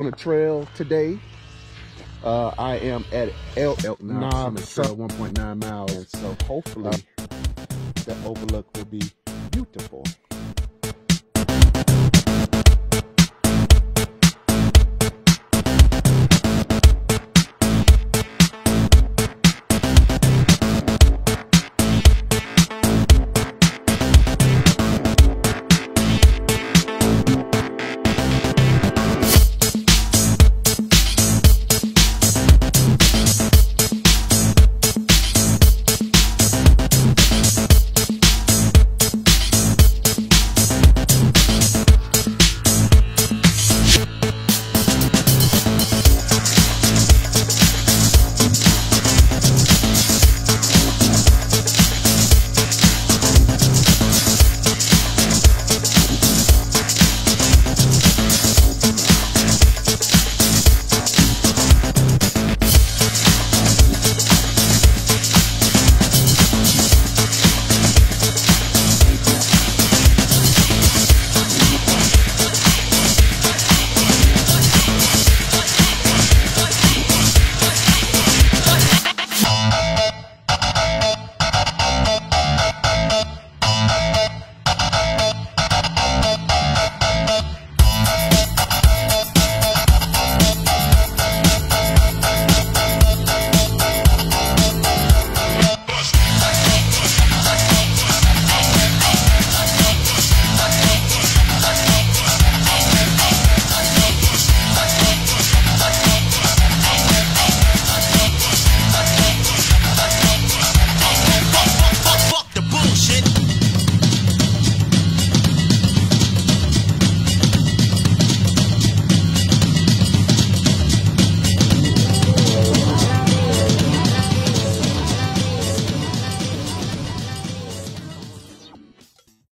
on the trail today. Uh, I am at El Elk Knob, Summit it's Trail, 1.9 miles. and so hopefully uh, the overlook will be beautiful.